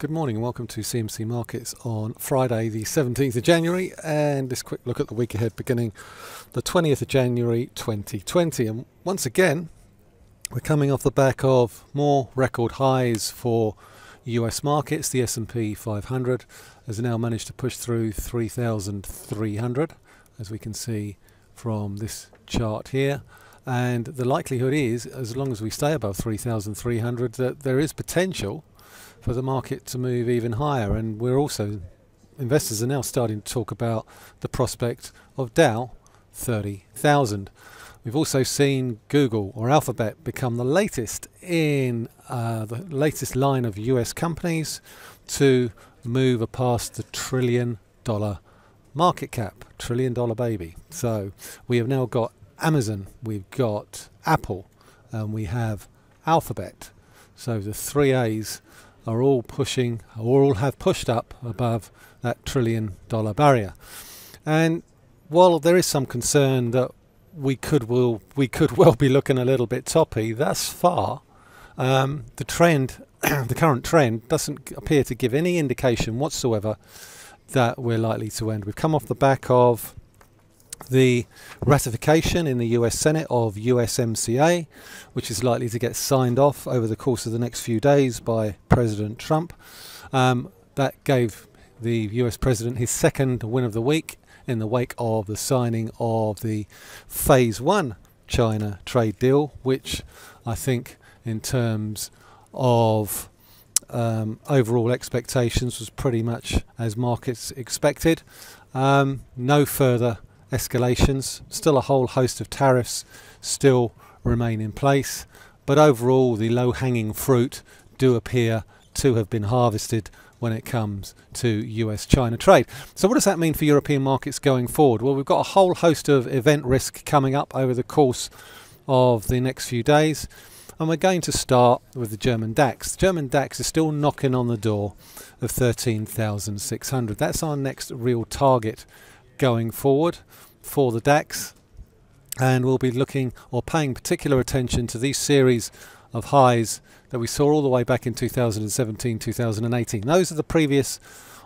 Good morning and welcome to CMC Markets on Friday, the 17th of January, and this quick look at the week ahead beginning the 20th of January 2020. And once again, we're coming off the back of more record highs for US markets. The S&P 500 has now managed to push through 3,300, as we can see from this chart here. And the likelihood is, as long as we stay above 3,300, that there is potential for the market to move even higher. And we're also, investors are now starting to talk about the prospect of Dow 30,000. We've also seen Google or Alphabet become the latest in uh, the latest line of US companies to move past the trillion dollar market cap, trillion dollar baby. So we have now got Amazon, we've got Apple, and we have Alphabet. So the three A's are all pushing, or all have pushed up above that trillion dollar barrier. And while there is some concern that we could will we could well be looking a little bit toppy, thus far, um, the trend, the current trend, doesn't appear to give any indication whatsoever that we're likely to end. We've come off the back of the ratification in the US Senate of USMCA, which is likely to get signed off over the course of the next few days by President Trump. Um, that gave the US President his second win of the week in the wake of the signing of the Phase 1 China trade deal, which I think, in terms of um, overall expectations, was pretty much as markets expected. Um, no further escalations. Still a whole host of tariffs still remain in place, but overall the low-hanging fruit do appear to have been harvested when it comes to US-China trade. So what does that mean for European markets going forward? Well, we've got a whole host of event risk coming up over the course of the next few days. And we're going to start with the German DAX. The German DAX is still knocking on the door of 13,600. That's our next real target going forward for the DAX and we'll be looking or paying particular attention to these series of highs that we saw all the way back in 2017 2018 those are the previous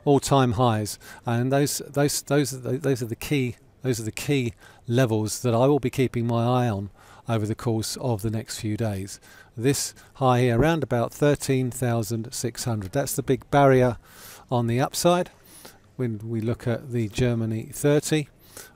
all-time highs. And those those those those are the key those are the key levels that I will be keeping my eye on over the course of the next few days. This high here around about 13,600 that's the big barrier on the upside when we look at the Germany 30.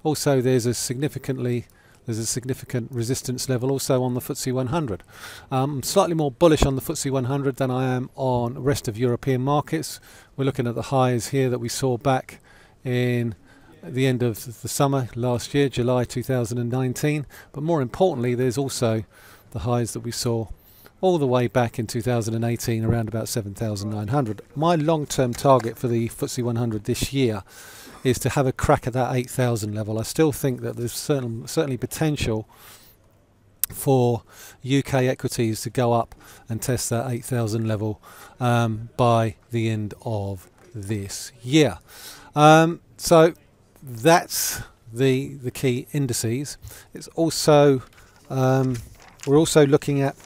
Also, there's a significantly there's a significant resistance level also on the FTSE 100. Um, slightly more bullish on the FTSE 100 than I am on rest of European markets. We're looking at the highs here that we saw back in the end of the summer last year, July 2019. But more importantly, there's also the highs that we saw all the way back in 2018 around about 7,900. My long-term target for the FTSE 100 this year is to have a crack at that 8,000 level. I still think that there's certain, certainly potential for UK equities to go up and test that 8,000 level um, by the end of this year. Um, so that's the the key indices. It's also um, we're also looking at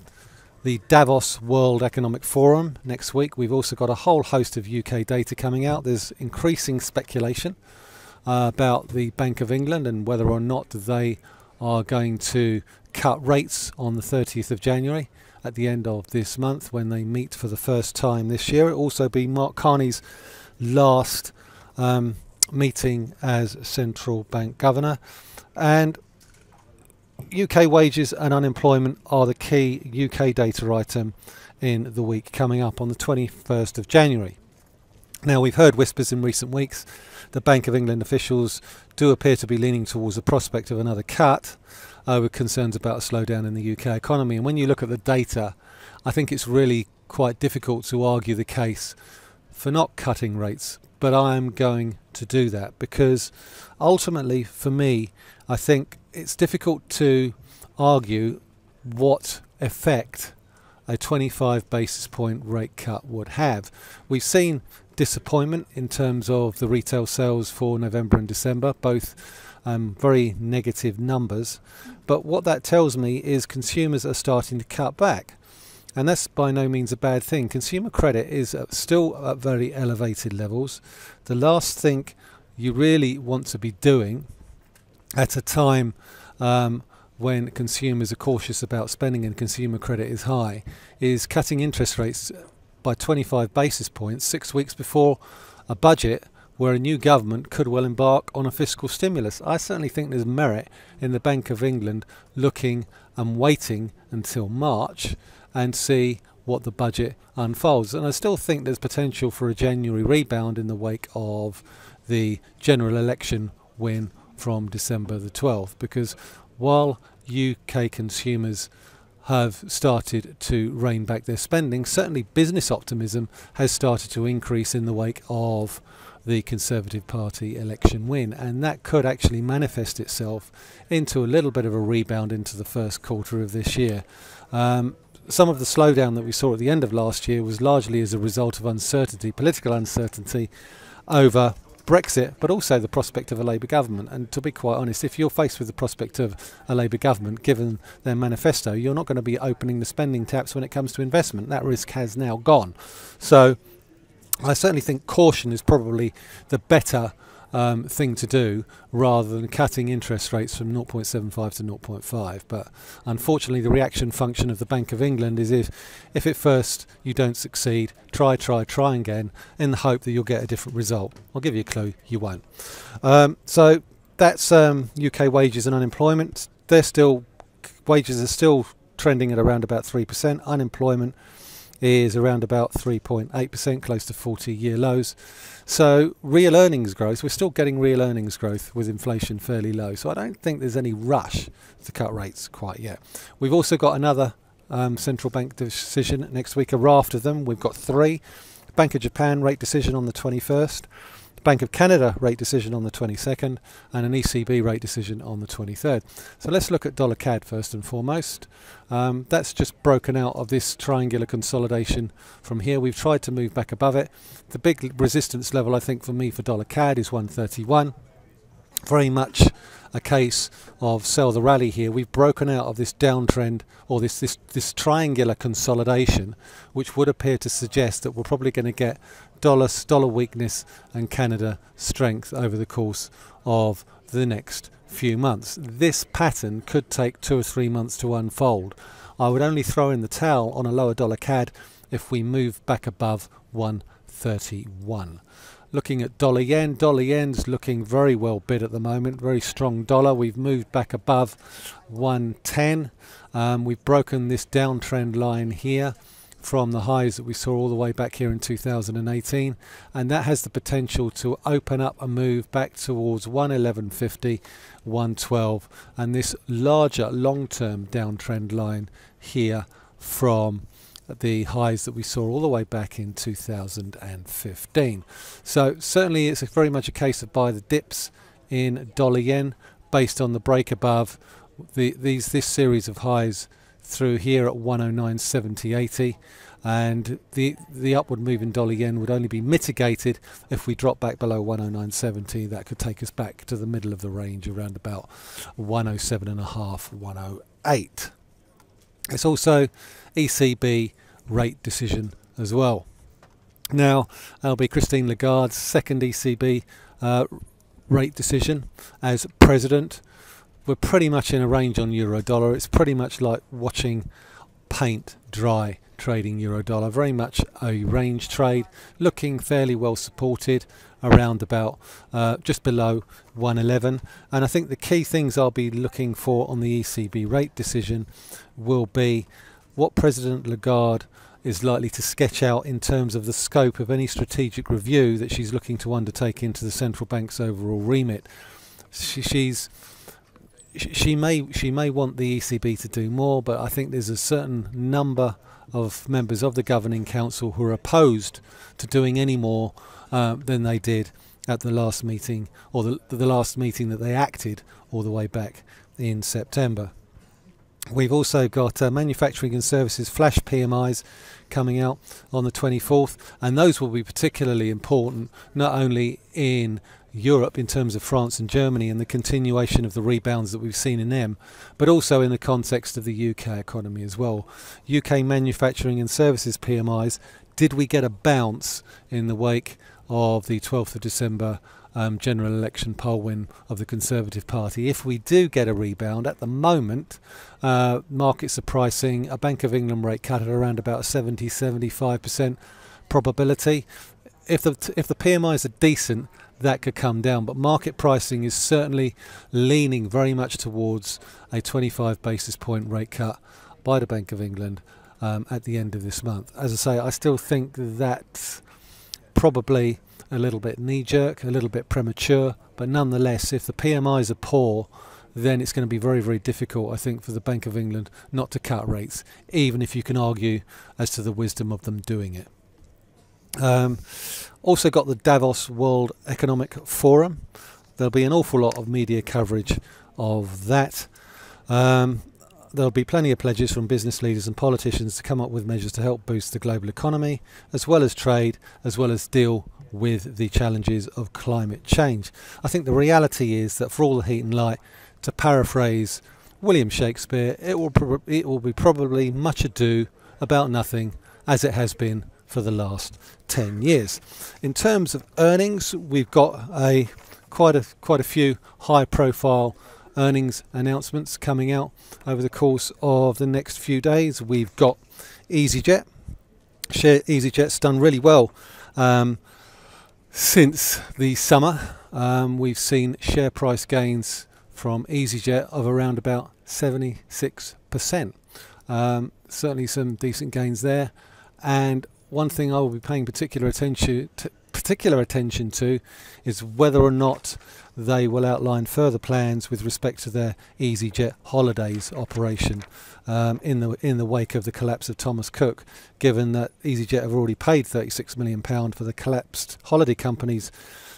the Davos World Economic Forum next week. We've also got a whole host of UK data coming out. There's increasing speculation uh, about the Bank of England and whether or not they are going to cut rates on the 30th of January at the end of this month when they meet for the first time this year. It will also be Mark Carney's last um, meeting as central bank governor. And UK wages and unemployment are the key UK data item in the week coming up on the 21st of January. Now, we've heard whispers in recent weeks that Bank of England officials do appear to be leaning towards the prospect of another cut uh, over concerns about a slowdown in the UK economy. And when you look at the data, I think it's really quite difficult to argue the case for not cutting rates. But I am going to do that because ultimately, for me, I think it's difficult to argue what effect a 25 basis point rate cut would have. We've seen disappointment in terms of the retail sales for November and December, both um, very negative numbers. But what that tells me is consumers are starting to cut back. and that's by no means a bad thing. Consumer credit is still at very elevated levels. The last thing you really want to be doing at a time um, when consumers are cautious about spending and consumer credit is high is cutting interest rates by 25 basis points six weeks before a budget where a new government could well embark on a fiscal stimulus. I certainly think there's merit in the Bank of England looking and waiting until March and see what the budget unfolds. And I still think there's potential for a January rebound in the wake of the general election win from December the 12th because while UK consumers have started to rein back their spending, certainly business optimism has started to increase in the wake of the Conservative Party election win, and that could actually manifest itself into a little bit of a rebound into the first quarter of this year. Um, some of the slowdown that we saw at the end of last year was largely as a result of uncertainty, political uncertainty over Brexit, but also the prospect of a Labour government. And to be quite honest, if you're faced with the prospect of a Labour government, given their manifesto, you're not going to be opening the spending taps when it comes to investment. That risk has now gone. So I certainly think caution is probably the better um, thing to do rather than cutting interest rates from 0.75 to 0.5. But unfortunately, the reaction function of the Bank of England is if, if at first you don't succeed, try, try, try again in the hope that you'll get a different result. I'll give you a clue, you won't. Um, so that's um, UK wages and unemployment. They're still, wages are still trending at around about 3%. Unemployment is around about 3.8%, close to 40 year lows. So, real earnings growth, we're still getting real earnings growth with inflation fairly low. So, I don't think there's any rush to cut rates quite yet. We've also got another um, central bank decision next week, a raft of them. We've got three. Bank of Japan rate decision on the 21st. Bank of Canada rate decision on the 22nd and an ECB rate decision on the 23rd. So let's look at dollar CAD first and foremost. Um, that's just broken out of this triangular consolidation from here. We've tried to move back above it. The big resistance level I think for me for dollar CAD is 131. Very much a case of sell the rally here. We've broken out of this downtrend or this, this, this triangular consolidation, which would appear to suggest that we're probably going to get dollar, dollar weakness and Canada strength over the course of the next few months. This pattern could take two or three months to unfold. I would only throw in the towel on a lower dollar CAD if we move back above 131. Looking at dollar yen, dollar yen's looking very well bid at the moment, very strong dollar. We've moved back above 110. Um, we've broken this downtrend line here from the highs that we saw all the way back here in 2018 and that has the potential to open up a move back towards 111.50 112 and this larger long-term downtrend line here from the highs that we saw all the way back in 2015 so certainly it's very much a case of buy the dips in dollar yen based on the break above the, these this series of highs through here at 109.70.80 and the the upward move in dollar yen would only be mitigated if we drop back below 109.70 that could take us back to the middle of the range around about 107 and a half 108 it's also ECB rate decision as well now that'll be Christine Lagarde's second ECB uh, rate decision as president we're pretty much in a range on euro dollar. It's pretty much like watching paint dry trading euro dollar. Very much a range trade, looking fairly well supported around about uh, just below 111. And I think the key things I'll be looking for on the ECB rate decision will be what President Lagarde is likely to sketch out in terms of the scope of any strategic review that she's looking to undertake into the central bank's overall remit. She, she's she may she may want the ECB to do more, but I think there's a certain number of members of the governing council who are opposed to doing any more uh, than they did at the last meeting or the, the last meeting that they acted all the way back in September. We've also got uh, manufacturing and services flash PMIs coming out on the 24th, and those will be particularly important not only in Europe in terms of France and Germany and the continuation of the rebounds that we've seen in them, but also in the context of the UK economy as well. UK manufacturing and services PMIs, did we get a bounce in the wake of the 12th of December um, general election poll win of the Conservative Party. If we do get a rebound, at the moment, uh, markets are pricing a Bank of England rate cut at around about 70 75% probability. If the, if the PMIs are decent, that could come down, but market pricing is certainly leaning very much towards a 25 basis point rate cut by the Bank of England um, at the end of this month. As I say, I still think that's probably a little bit knee jerk, a little bit premature, but nonetheless, if the PMIs are poor, then it's going to be very, very difficult, I think, for the Bank of England not to cut rates, even if you can argue as to the wisdom of them doing it. Um, also, got the Davos World Economic Forum. There'll be an awful lot of media coverage of that. Um, there'll be plenty of pledges from business leaders and politicians to come up with measures to help boost the global economy, as well as trade, as well as deal with the challenges of climate change. I think the reality is that for all the heat and light, to paraphrase William Shakespeare, it will it will be probably much ado about nothing, as it has been for the last 10 years. In terms of earnings, we've got a quite a quite a few high profile earnings announcements coming out over the course of the next few days. We've got EasyJet. Share EasyJet's done really well um, since the summer. Um, we've seen share price gains from EasyJet of around about 76%. Um, certainly some decent gains there. And one thing I will be paying particular attention to, particular attention to is whether or not they will outline further plans with respect to their EasyJet holidays operation um, in the in the wake of the collapse of Thomas Cook. Given that EasyJet have already paid 36 million pound for the collapsed holiday company's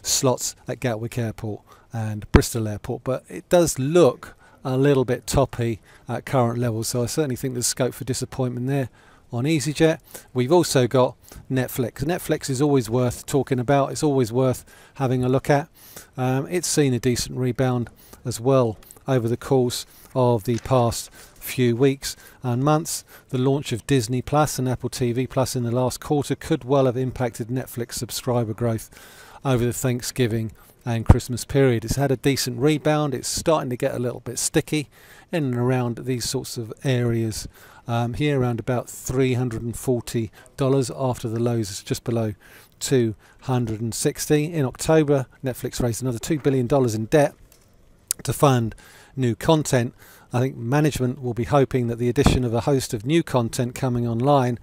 slots at Gatwick Airport and Bristol Airport, but it does look a little bit toppy at current levels. So I certainly think there's scope for disappointment there on EasyJet. We've also got Netflix. Netflix is always worth talking about. It's always worth having a look at. Um, it's seen a decent rebound as well over the course of the past few weeks and months. The launch of Disney Plus and Apple TV Plus in the last quarter could well have impacted Netflix subscriber growth over the Thanksgiving and Christmas period. It's had a decent rebound. It's starting to get a little bit sticky in and around these sorts of areas um, here around about $340 after the lows is just below 260 in October Netflix raised another $2 billion in debt to fund new content I think management will be hoping that the addition of a host of new content coming online,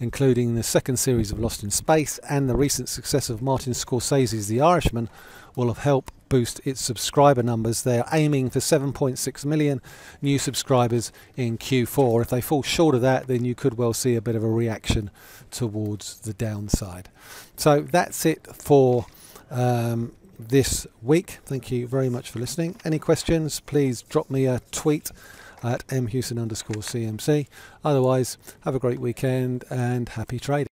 including the second series of Lost in Space and the recent success of Martin Scorsese's The Irishman, will have helped boost its subscriber numbers. They're aiming for 7.6 million new subscribers in Q4. If they fall short of that, then you could well see a bit of a reaction towards the downside. So that's it for um, this week. Thank you very much for listening. Any questions, please drop me a tweet at mhewson underscore CMC. Otherwise, have a great weekend and happy trading.